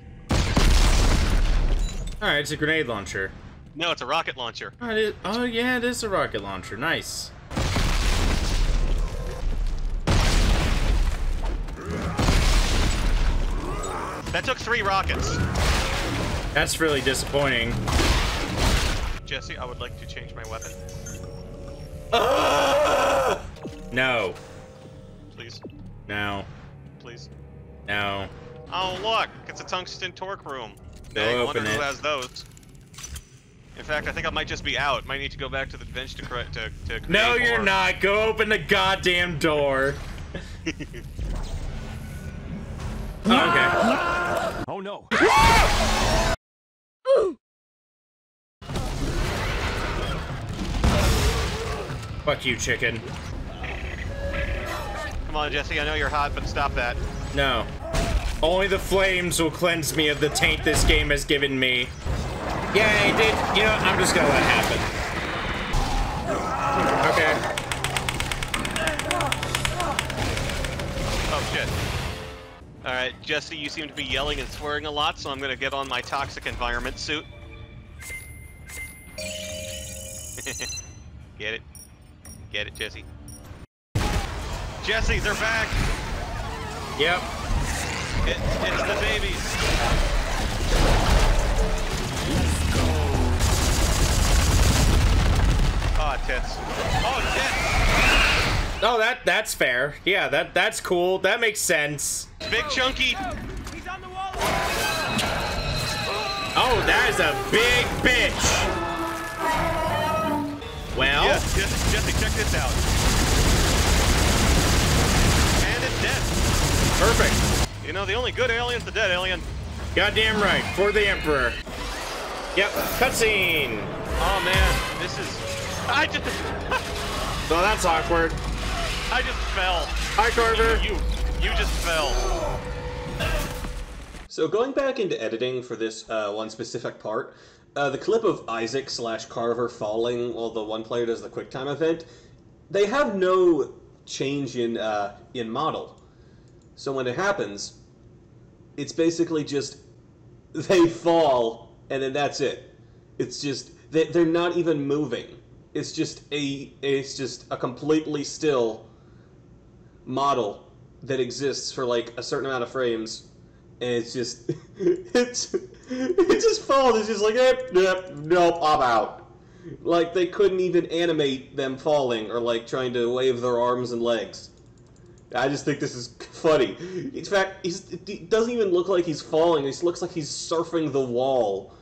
Alright, it's a grenade launcher. no, it's a rocket launcher. Oh, is, oh yeah, it is a rocket launcher. Nice. That took three rockets. That's really disappointing. Jesse, I would like to change my weapon. [LAUGHS] No. Please. No. Please. No. Oh, look! It's a tungsten torque room. Dang, I wonder open who has those. In fact, I think I might just be out. Might need to go back to the bench to correct to, to No, you're more. not. Go open the goddamn door. [LAUGHS] Oh, okay. Oh no. Fuck you, chicken. Come on, Jesse. I know you're hot, but stop that. No. Only the flames will cleanse me of the taint this game has given me. Yeah, it did. You know, what? I'm just gonna let it happen. Okay. Alright, Jesse, you seem to be yelling and swearing a lot, so I'm gonna get on my toxic environment suit. [LAUGHS] Get it? Get it, Jesse? Jesse, they're back! Yep. It, it's the babies! Oh, tits. Oh, tits! Oh, that that's fair. Yeah, that that's cool. That makes sense. Big chunky! Oh, that is a big bitch. Well, Yes, Jesse, Jesse, check this out. And it's dead. perfect. You know, the only good alien's the dead alien. Goddamn right. For the Emperor. Yep. Cutscene. Oh man, this is. I just. [LAUGHS] So that's awkward. I just fell. Hi, Carver. You, you just fell. So going back into editing for this uh, one specific part, uh, the clip of Isaac slash Carver falling while the one player does the QuickTime event, they have no change in uh, in model. So when it happens, it's basically just [LAUGHS] they fall and then that's it. It's just they, they're not even moving. It's just a it's just a completely still model that exists for like a certain amount of frames and it's just [LAUGHS] it's it just falls. It's just like eh, yep, yep, nope, I'm out. Like they couldn't even animate them falling or like trying to wave their arms and legs. I just think this is funny. In fact, it doesn't even look like he's falling. He looks like he's surfing the wall,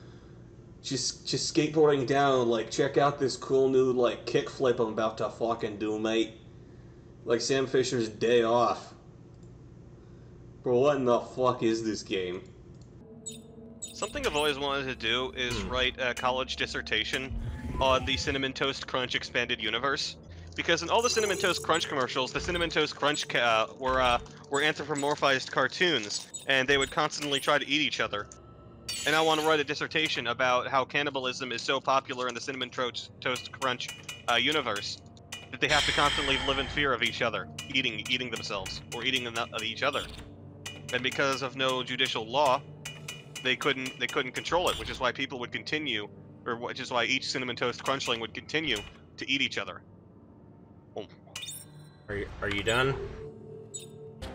just just skateboarding down. Like check out this cool new like kickflip I'm about to fucking do, mate. Like Sam Fisher's day off. Bro, what in the fuck is this game? Something I've always wanted to do is write a college dissertation on the Cinnamon Toast Crunch expanded universe. Because in all the Cinnamon Toast Crunch commercials, the Cinnamon Toast Crunch ca- uh, were uh, were anthropomorphized cartoons, and they would constantly try to eat each other. And I want to write a dissertation about how cannibalism is so popular in the Cinnamon Toast Toast Crunch uh, universe that they have to constantly live in fear of each other, eating eating themselves or eating of each other. And because of no judicial law, they couldn't they couldn't control it, which is why people would continue, or which is why each cinnamon toast crunchling would continue to eat each other. Boom. Are you, are you done?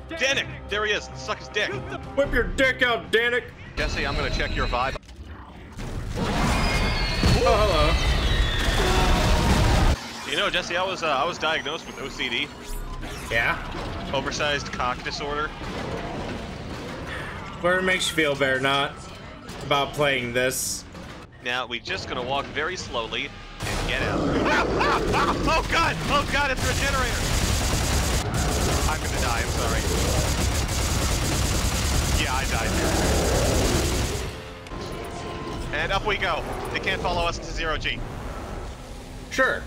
Danik, there he is. Suck his dick. Whip your dick out, Danik. Jesse, I'm gonna check your vibe. You know, Jesse, I was uh, I was diagnosed with OCD, Yeah. oversized cock disorder. Where it makes you feel better, not about playing this. Now we just gonna walk very slowly and get out. Ah, ah, ah, oh god! Oh god! It's a regenerator. I'm gonna die. I'm sorry. Yeah, I died. And up we go. They can't follow us to zero G. Sure.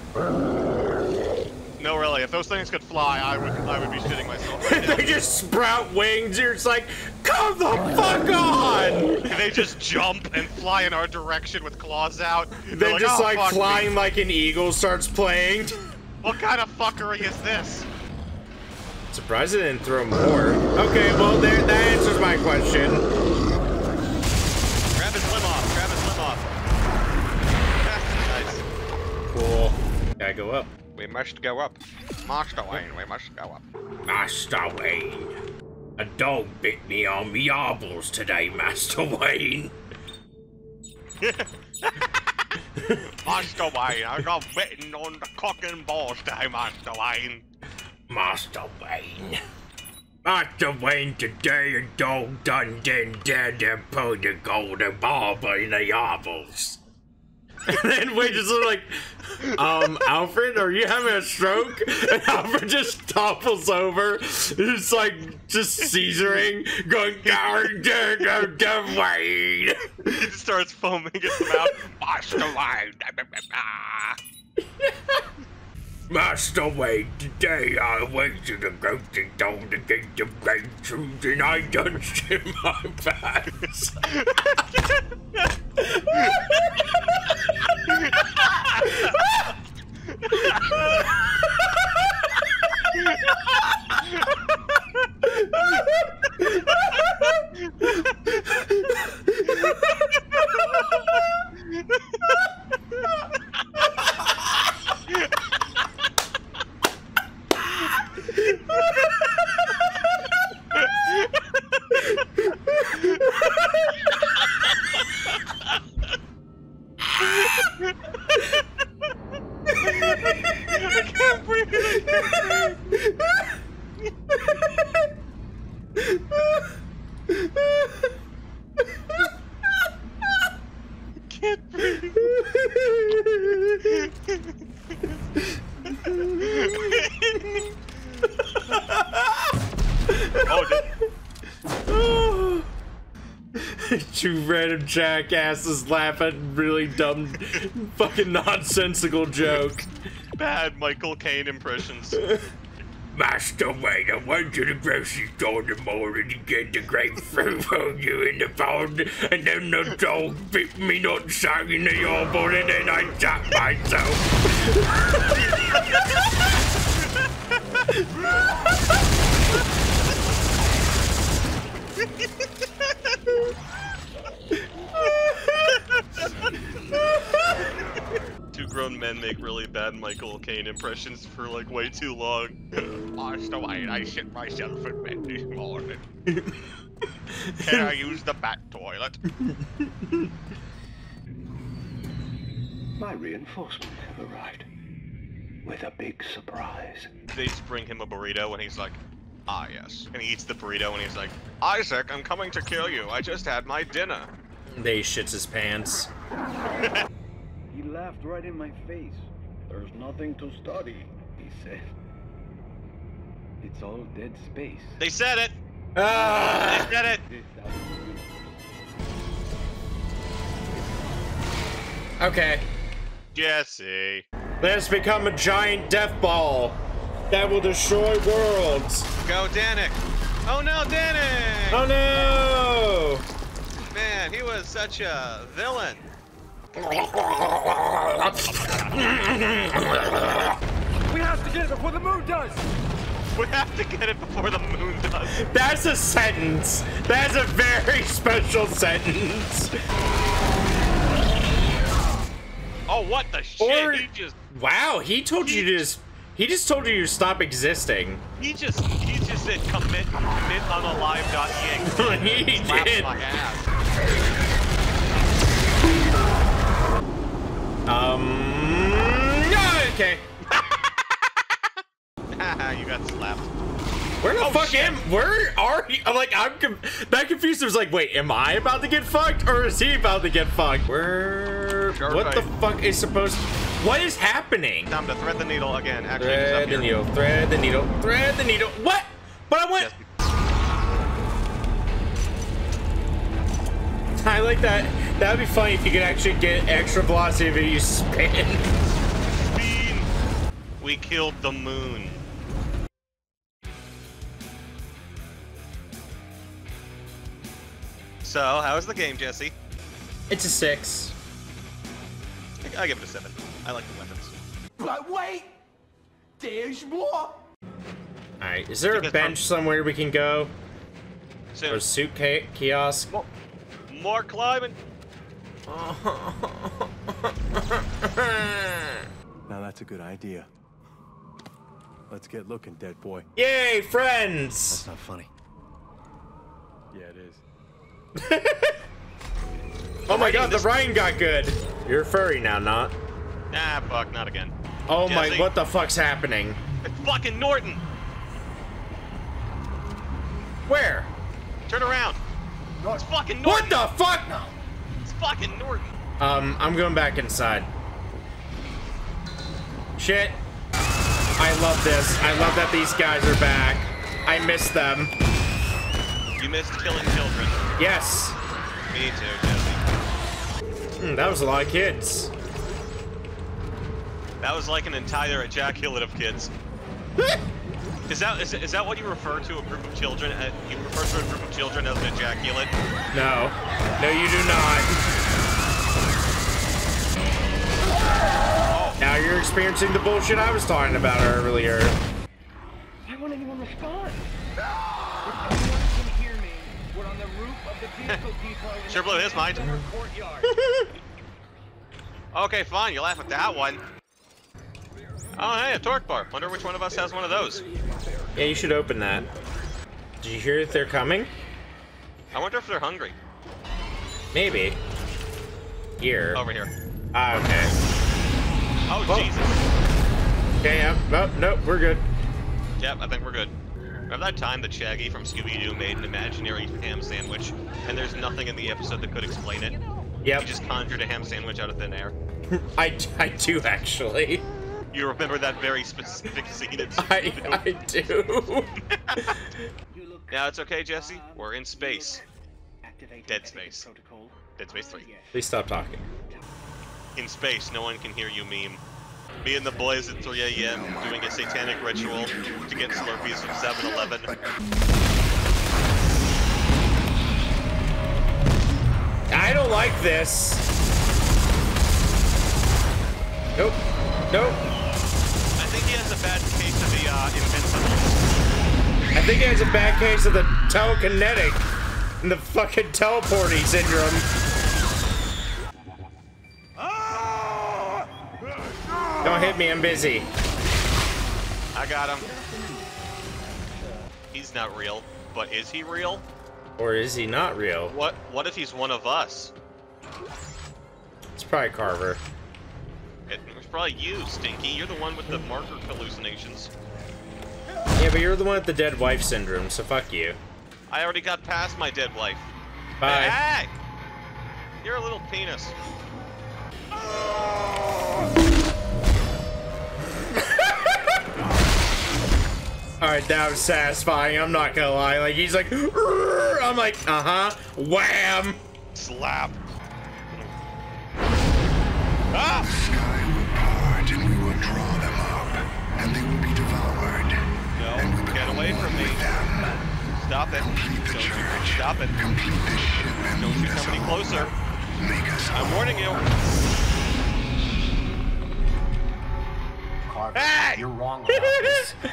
No, really. If those things could fly, I would I would be shitting myself. Right [LAUGHS] they just sprout wings. You're just like, come the fuck on. they just jump and fly in our direction with claws out. They're Then just "Oh, like fuck me." flying like an eagle starts playing. What kind of fuckery is this? Surprised they didn't throw more. Okay, well there that answers my question. Grab his limb off. Grab his limb off. nice. Cool. Gotta go up. We must go up. Master Wayne, we must go up. Master Wayne. A dog bit me on me arbles today, Master Wayne. [LAUGHS] Master Wayne, I got bitten on the cock and balls today, Master Wayne. Master Wayne. Master Wayne today a dog done then dead and put the golden barber in the arbles. [LAUGHS] And then we just look like, um, Alfred, are you having a stroke? And Alfred just topples over. He's like just seizuring, going, go, go, darn, Wayne. He starts foaming at the mouth. [LAUGHS] Master. [LAUGHS] Master Wayne, today I went to the grocery store to get some great shoes and I touched in my pants. [LAUGHS] Oh, [LAUGHS] jackasses laugh at really dumb, fucking nonsensical joke. Bad Michael Caine impressions. Master Wayne, I went to the grocery store in the morning to get the grapefruit for you in the pond, and then the dog bit me not in the elbow, and then I shot [LAUGHS] Two grown men make really bad Michael Caine impressions for like way too long. Master Wayne, I shit myself in bed this morning. [LAUGHS] Can I use the back toilet? My reinforcements have arrived. With a big surprise. They just bring him a burrito and he's like, ah yes. And he eats the burrito and he's like, Isaac, I'm coming to kill you. I just had my dinner. They shits his pants. [LAUGHS] He laughed right in my face. There's nothing to study, he said. It's all dead space. They said it. Ah! They said it. Okay. Jesse. Let's become a giant death ball that will destroy worlds. Go Danik. Oh no, Danik! Oh no! Man, he was such a villain. We have to get it before the moon does! We have to get it before the moon does. That's a sentence. That's a very special sentence. Oh, what the shit? Or- he just Wow, he told you to just. He just told you to stop existing. he just he just said commit commit unalive.exe. [LAUGHS] He Slapped did. my ass. Um. Okay. [LAUGHS] you got slapped. Where the Oh, fuck shit. am? Where are you? I'm like, I'm com- that confused. I was like, wait, am I about to get fucked, or is he about to get fucked? Where? Sure what the fuck is supposed? What is happening? Time to thread the needle again. Actually, Thread the needle. Thread the needle. Thread the needle. What? But I went. I like that. That'd be funny if you could actually get extra velocity if you spin. Bean. We killed the moon. So, how's the game, Jesse? It's a six. I, I give it a seven. I like the weapons. But wait! There's more! All right. Is there a Because bench somewhere we can go? Soon. Or suit ki- kiosk? More climbing. [LAUGHS] Now that's a good idea. Let's get looking, dead boy. Yay, friends! That's not funny. Yeah, it is. [LAUGHS] Oh my god, the Ryan got good. You're furry now, not? Nah, fuck, not again. Oh my, what the fuck's happening? It's fucking Norton. Where? Turn around. It's fucking Norton. What the fuck? No. It's fucking Norton. Um, I'm going back inside. Shit. I love this. I love that these guys are back. I miss them. You missed killing children. Yes. Me too, Jesse. Hmm, that was a lot of kids. That was like an entire ejaculate of kids. [LAUGHS] Is that is, is that what you refer to a group of children? Uh, you refer to a group of children as an ejaculate? No. No, you do not. Now you're experiencing the bullshit I was talking about earlier. Why won't anyone respond? [LAUGHS] If anyone can hear me, we're on the roof of the vehicle depot Sure blew his mind. Okay, fine. You laugh at that one. Oh, hey, a torque bar. Wonder which one of us has one of those. Yeah, you should open that. Did you hear that they're coming? I wonder if they're hungry. Maybe. Here. Over here. Ah, okay. Oh, Whoa. Jesus. Okay, yeah. Oh, nope, we're good. Yep, I think we're good. Remember that time that Shaggy from Scooby-Doo made an imaginary ham sandwich, and there's nothing in the episode that could explain it? Yep. He just conjured a ham sandwich out of thin air. [LAUGHS] I, I do, actually. You remember that very specific scene in I, Scooby-Doo? I do. [LAUGHS] Now it's okay, Jesse. We're in space. Dead Space. Dead Space 3. Please stop talking. In space, no one can hear you meme. Me and the boys at 3 a.m. doing a satanic ritual to get Slurpees from 7-Eleven. I don't like this. Nope. Nope. I think he has a bad case of the uh, Invincibles. I think he has a bad case of the telekinetic and the fucking teleporting syndrome. Don't hit me, I'm busy. I got him. He's not real, but is he real? Or is he not real? What What if he's one of us? It's probably Carver. It, it's probably you, Stinky. You're the one with the marker hallucinations. Yeah, but you're the one with the dead wife syndrome, so fuck you. I already got past my dead wife. Bye. Hey! You're a little penis. [LAUGHS] Alright, that was satisfying, I'm not gonna lie. Like, he's like, "Rrrr," I'm like, uh-huh, wham! Slap. The we will draw them up, and they will be devoured. No, get away from me. Stop it. Don't you, stop it. Don't you come any closer. I'm warning you. Carver, Hey! you're wrong about this. [LAUGHS]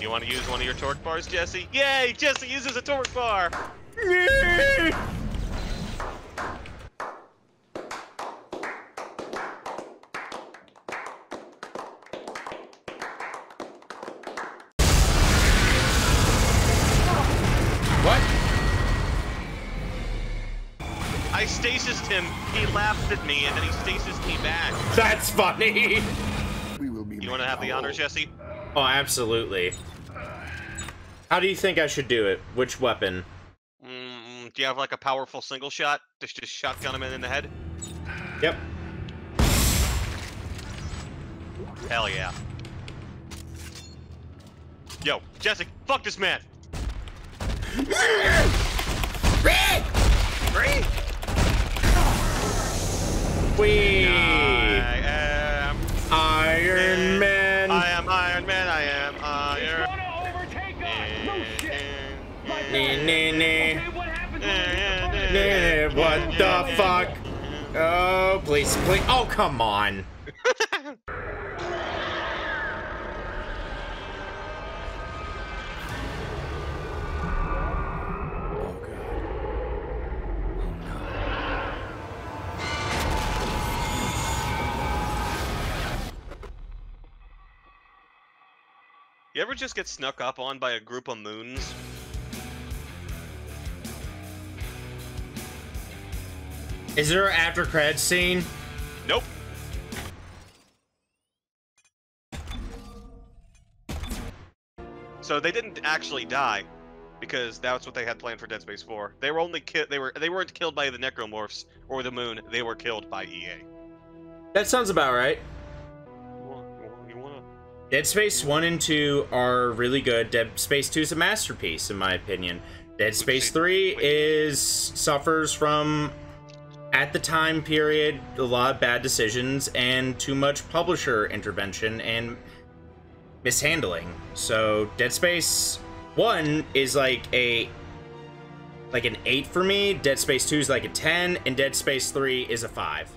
You want to use one of your torque bars, Jesse? Yay! Jesse uses a torque bar! [LAUGHS] he laughed at me, and then he stasised me back. [LAUGHS] That's funny! You want to have the honor, Jesse? Oh, absolutely. How do you think I should do it? Which weapon? Mm, do you have like a powerful single shot? Just just shotgun him in the head? Yep. Hell yeah. Yo, Jesse, fuck this man! [LAUGHS] We I am Iron Man. I am Iron Man, I am Iron Nee, nee, nee. Nee, What the fuck? Oh, please, please. Oh, come on. [LAUGHS] You ever just get snuck up on by a group of moons? Is there an after credits scene? Nope. So they didn't actually die, because that's what they had planned for Dead Space 4. They were only ki- they were they weren't killed by the Necromorphs or the Moon. They were killed by EA. That sounds about right. Dead Space 1 and 2 are really good. Dead Space 2 is a masterpiece, in my opinion. Dead Space 3 is suffers from at the time period, a lot of bad decisions and too much publisher intervention and mishandling. So Dead Space 1 is like a like an 8 for me, Dead Space 2 is like a 10 and Dead Space 3 is a 5.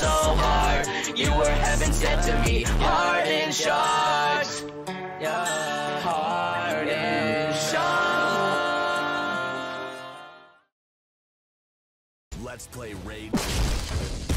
So hard, you were heaven sent to me, heart in shards. Yeah, heart in shards. Let's play Raid.